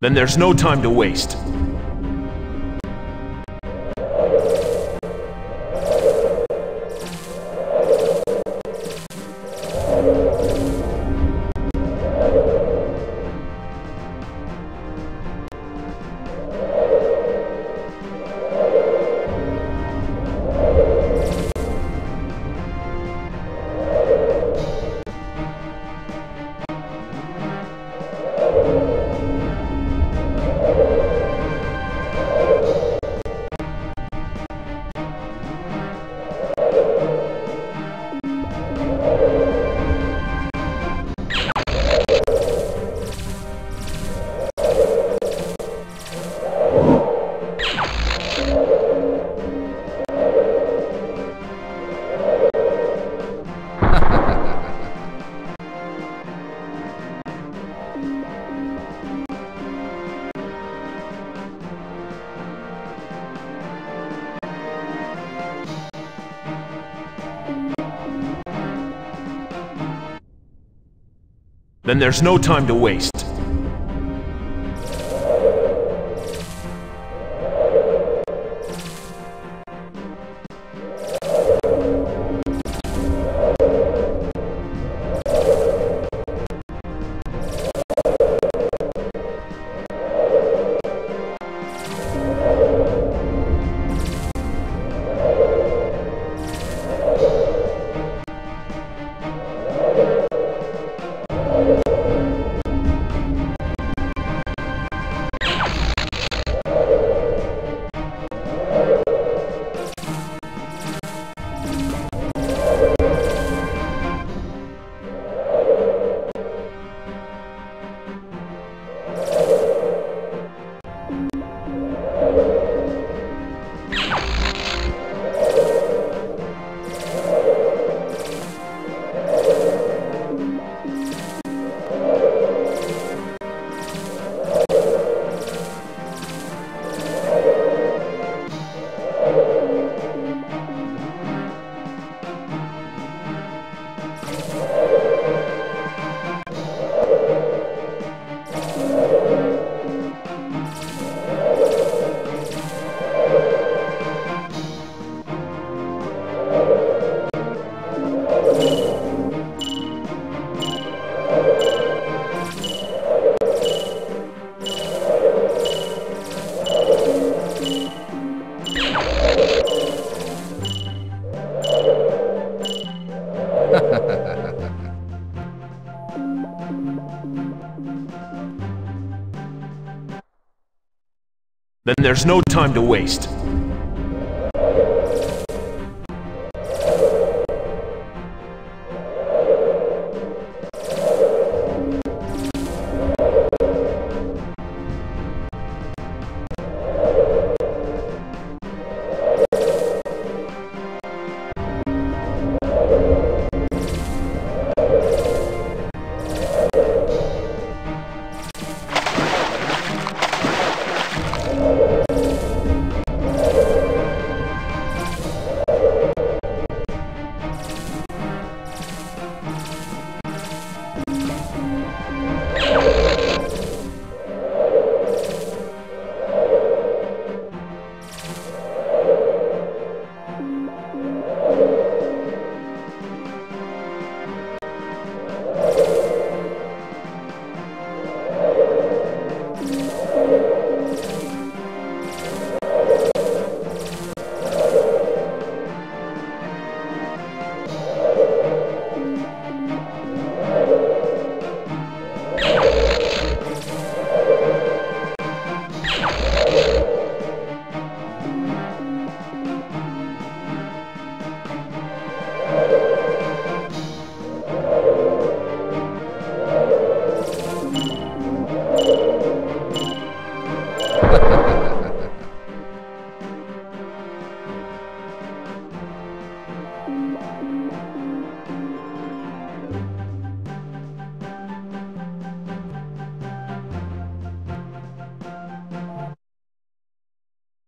Then there's no time to waste. Then there's no time to waste. There's no time to waste.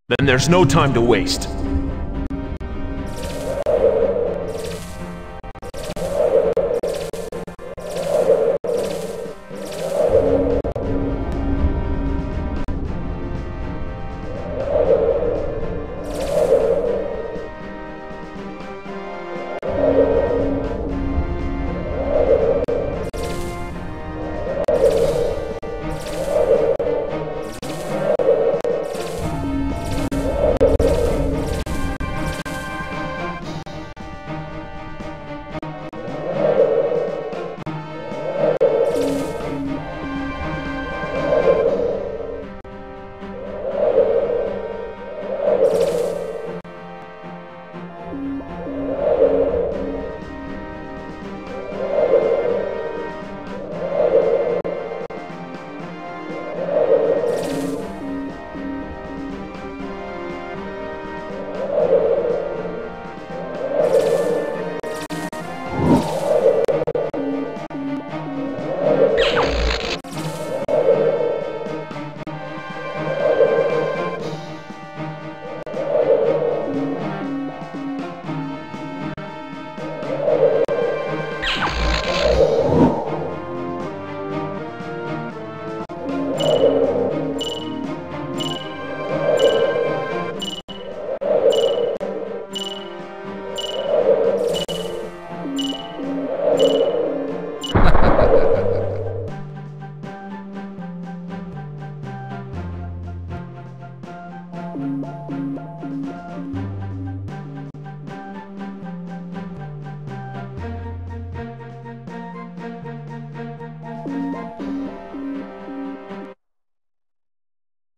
Then there's no time to waste.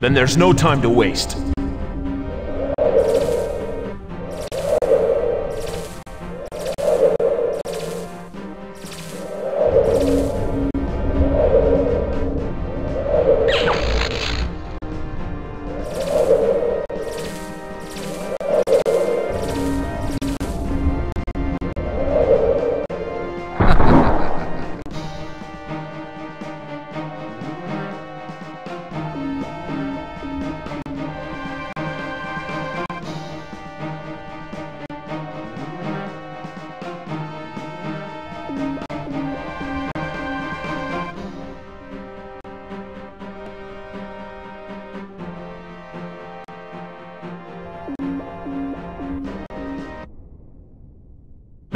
Then there's no time to waste.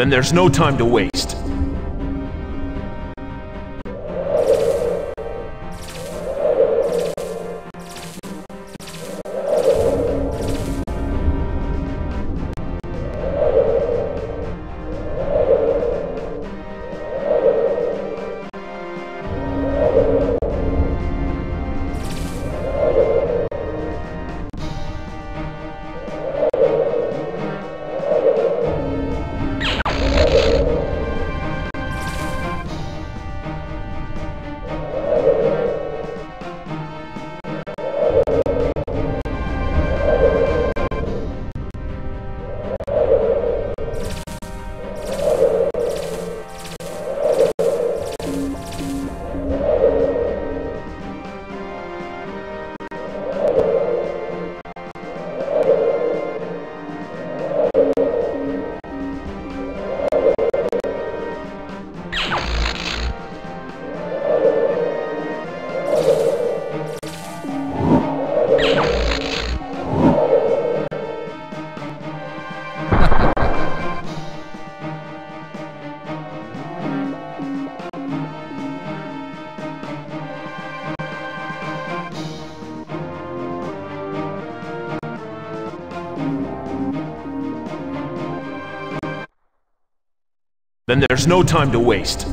Then there's no time to waste. Then there's no time to waste.